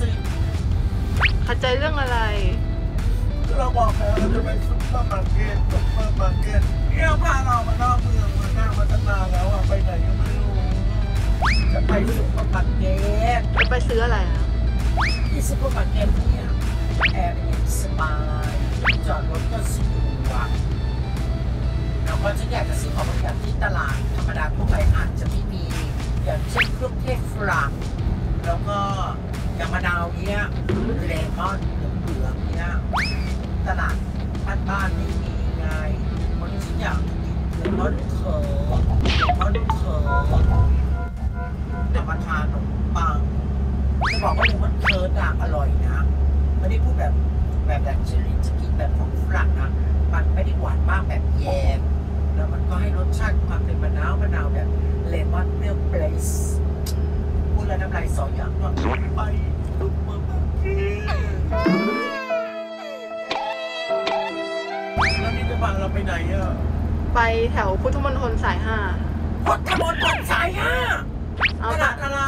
สิขัดใจเรื่องอะไร เราบอกแล้วเราจะไปซุปเปอร์มาร์เก็ตซุปเปอร์มาร์เก็ตเนี่ยพาเรามานอกเมืองนอกหน้ามาตั้งนานแล้วอะไปไหนก็ไม่รู้ จะไปซุปเปอร์มาร์เก็ตจะไปซื้ออะไรอะที่ซุปเปอร์มาร์เก็ตเนี่ยแอร์เย็นสบายจอดรถก็สะดวกแล้วก็ฉันอยากจะซื้อของบางอย่างที่ตลาดธรรมดาทั่วไปอาจจะไม่มี อย่างเช่นเครื่องเทศฝรั่งแล้วก็ อย่างมะนาวเนี้ยเลมอนเหลืองๆเนี้ยตลาดบ้านๆไม่มีไงวันนี้นอยากกิน lemon curd lemon curd แต่มาทานขนมปังจะบอกว่า lemon curd อะอร่อยนะไม่ได้พูดแบบแบบแบบ sorry จะกินแบบของฝรั่งนะมันไม่ได้หวานมากแบบแยมแล้วมันก็ให้รสชาติความเป็นมะนาวมะนาวแบบเลมอนเปรี้ยวเบรสพูดแล้วน้ำลาย สออย่างก็ไปตุ๊บมือมาเกแล้วนี่จะพาเราไปไหนอะไปแถวพุทธมณฑลสายห้าพุทธมณฑลสายห้าเอาตตลาดอะไร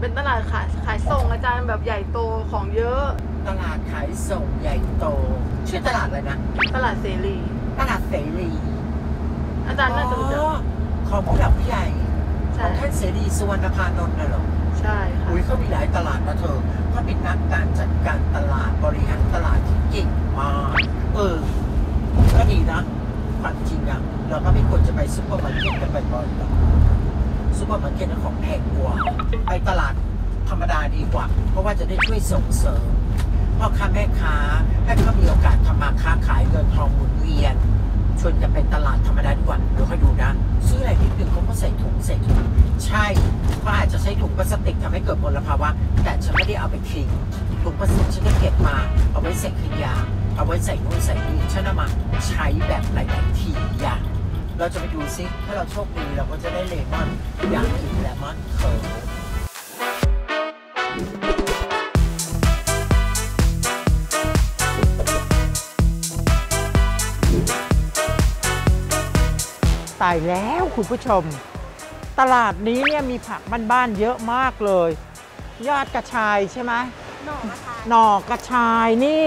เป็นตลาดขายขายส่งอาจารย์แบบใหญ่โตของเยอะ ตลาดขายส่งใหญ่โต ชื่อตลาดอะไรนะ ตลาดเสรี ตลาดเสรี อาจารย์น่าจะรู้จักอ๋อของผู้หลักผู้ใหญ่ ใช่องท่านเสรีสุวรรณภานนท์น่ะเหรอ ใช่ค่ะอุ้ยเขามีหลายตลาดนะเธอเขาเป็นนักการจัดการตลาดบริหารตลาดที่เก่งมาก เออ ก็ดีนะความจริงอะเราก็ไม่ควรจะไปซุปเปอร์มาร์เก็ตกันบ่อยๆหรอกซุปเปอร์มาร์เก็ตน่ะของแพงกว่า ไปตลาดธรรมดาดีกว่า เพราะว่าจะได้ช่วยส่งเสริมพ่อค้าแม่ค้าให้เขามีโอกาสทำมาค้าขายเงินทองหมุนเวียน ชวนกันไปตลาดธรรมดาดีกว่าเดี๋ยวค่อยดูนะซื้ออะไรนิดนึงเขาก็ใส่ถุงใส่ถุงใช่เขาอาจจะใช้ถุงพลาสติกทำให้เกิดมลภาวะ แต่ฉันไม่ได้เอาไปทิ้งถุงพลาสติกฉันก็เก็บมาเอาไว้ใส่ขยะเอาไว้ใส่นู่นใส่นี่ฉันเอามาใช้แบบหลายๆทีอย่างเราจะไปดูซิถ้าเราโชคดีเราก็จะได้เลมอนอยากกินเลมอนเคิร์ายแล้วคุณผู้ชม ตลาดนี้เนี่ยมีผักบ้านๆเยอะมากเลย ยอดกระชายใช่ไหมหน่อกระชายนี่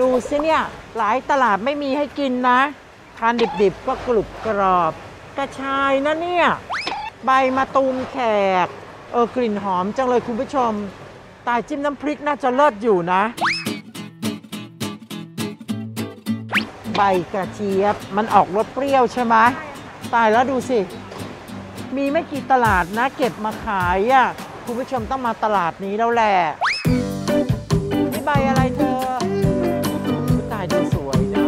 ดูสิเนี่ยหลายตลาดไม่มีให้กินนะ ทานดิบๆก็กรุบกรอบ กระชายนะเนี่ย ใบมะตูมแขก เออกลิ่นหอมจังเลยคุณผู้ชม ตายจิ้มน้ำพริกน่าจะเลิศอยู่นะ ใบกระเจี๊ยบมันออกรสเปรี้ยวใช่ไหม ตายแล้วดูสิ มีไม่กี่ตลาดนะ เก็บมาขายอะคุณผู้ชมต้องมาตลาดนี้แล้วแหละนี่ใบอะไรเธอตายดูสวยนะ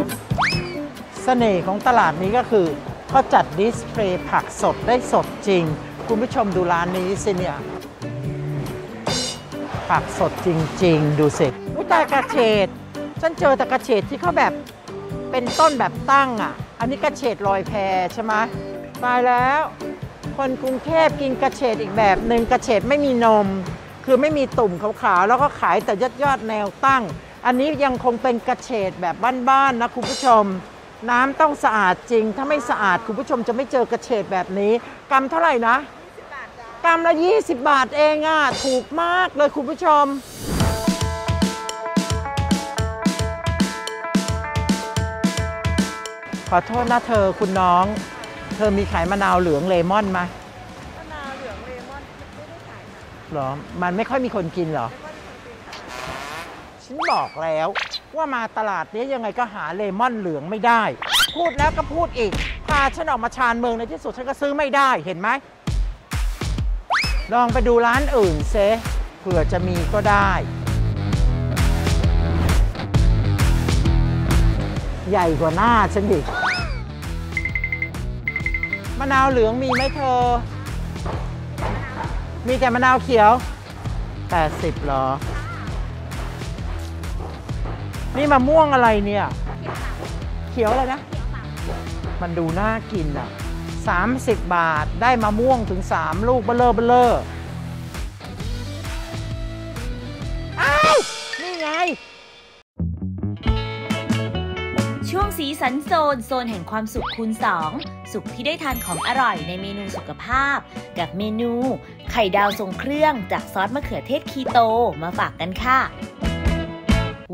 เสน่ห์ของตลาดนี้ก็คือเขาจัดดิสเพลย์ผักสดได้สดจริง คุณผู้ชมดูร้านนี้สิเนี่ยผักสดจริง ๆ ดูสิอุ้ยตายกระเฉดฉันเจอแต่กระเฉดที่เขาแบบเป็นต้นแบบตั้งอะ อันนี้กระเฉดลอยแพใช่ไหมตายแล้ว คนกรุงเทพกินกระเฉดอีกแบบหนึ่งกระเฉดไม่มีนม คือไม่มีตุ่มขาวๆแล้วก็ขายแต่ยอดยอดแนวตั้ง อันนี้ยังคงเป็นกระเฉดแบบบ้านๆนะคุณผู้ชม น้ำต้องสะอาดจริง ถ้าไม่สะอาดคุณผู้ชมจะไม่เจอกระเฉดแบบนี้กำเท่าไหร่นะกรัมละ 20 บาทเองอะถูกมากเลยคุณผู้ชม ขอโทษนะเธอคุณน้อง เธอมีขายมะนาวเหลืองเลมอนไหมมะนาวเหลืองเลมอนไม่ได้ขายหรอ มันไม่ค่อยมีคนกินเหรอ ฉันบอกแล้วว่ามาตลาดนี้ยังไงก็หาเลมอนเหลืองไม่ได้ พูดแล้วก็พูดอีก พาฉันออกมาชานเมืองในที่สุดฉันก็ซื้อไม่ได้เห็นไหม ลองไปดูร้านอื่นเซเผื่อจะมีก็ได้ ใหญ่กว่าหน้าฉันอีก มะนาวเหลืองมีไหมเธอ มีแต่มะนาวเขียว 80หรอ นี่มะม่วงอะไรเนี่ย เขียวอะไรนะ มันดูน่ากินอะ 30 บาทได้มะม่วงถึง 3 ลูกเบลเลอร์เบลเลอร์อ้าวนี่ไงช่วงสีสันโซน โซนแห่งความสุขคูณ2 สุขที่ได้ทานของอร่อยในเมนูสุขภาพ กับเมนู ไข่ดาวทรงเครื่องจากซอสมะเขือเทศคีโตมาฝากกันค่ะ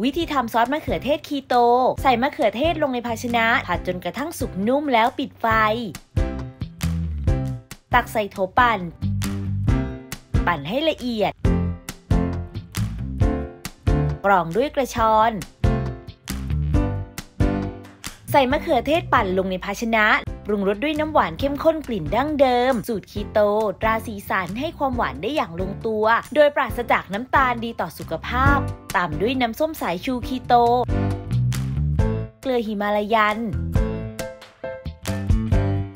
วิธีทำซอสมะเขือเทศคีโต ใส่มะเขือเทศลงในภาชนะผัดจนกระทั่งสุกนุ่มแล้วปิดไฟ ตักใส่โถปั่น ปั่นให้ละเอียด กรองด้วยกระชอน ใส่มะเขือเทศปั่นลงในภาชนะ ปรุงรสด้วยน้ำหวานเข้มข้นกลิ่นดั้งเดิม สูตรคีโต ตราสีสันให้ความหวานได้อย่างลงตัว โดยปราศจากน้ำตาลดีต่อสุขภาพ ตามด้วยน้ำส้มสายชูคีโต เกลือหิมาลายัน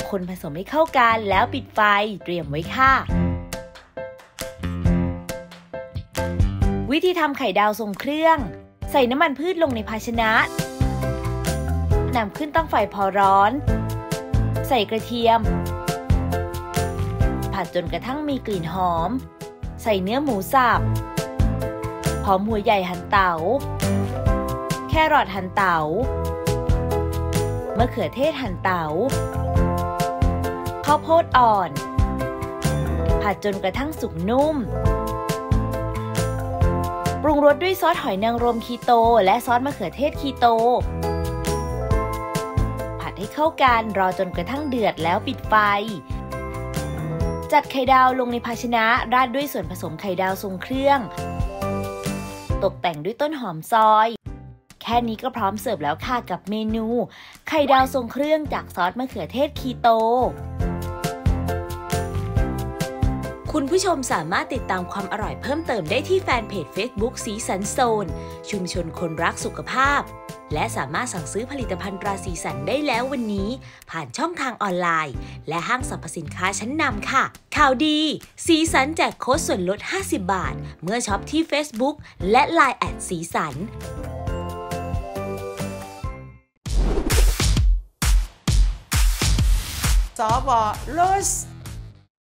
คนผสมให้เข้ากันแล้วปิดไฟเตรียมไว้ค่ะ วิธีทำไข่ดาวทรงเครื่อง ใส่น้ำมันพืชลงในภาชนะนำขึ้นตั้งไฟพอร้อน ใส่กระเทียม ผัดจนกระทั่งมีกลิ่นหอม ใส่เนื้อหมูสับหอมหัวใหญ่หั่นเตา๋า แครอทหั่นเตา๋ามะเขือเทศหั่นเตา๋า ข้าวโพดอ่อน ผัดจนกระทั่งสุกนุ่ม ปรุงรสด้วยซอสหอยนางรมคีโต และซอสมะเขือเทศคีโต ให้เข้ากัน รอจนกระทั่งเดือดแล้วปิดไฟ จัดไข่ดาวลงในภาชนะราดด้วยส่วนผสมไข่ดาวทรงเครื่อง ตกแต่งด้วยต้นหอมซอย แค่นี้ก็พร้อมเสิร์ฟแล้วค่ะกับเมนู ไข่ดาวทรงเครื่องจากซอสมะเขือเทศคีโต คุณผู้ชมสามารถติดตามความอร่อยเพิ่มเติมได้ที่แฟนเพจ Facebook สีสันโซน ชุมชนคนรักสุขภาพ และสามารถสั่งซื้อผลิตภัณฑ์ตราสีสันได้แล้ววันนี้ ผ่านช่องทางออนไลน์ และห้างสรรพสินค้าชั้นนำค่ะ ข่าวดี สีสันแจกโค้ดส่วนลด 50 บาท เมื่อช็อปที่ Facebook และ Line แอดสีสันสอบอลส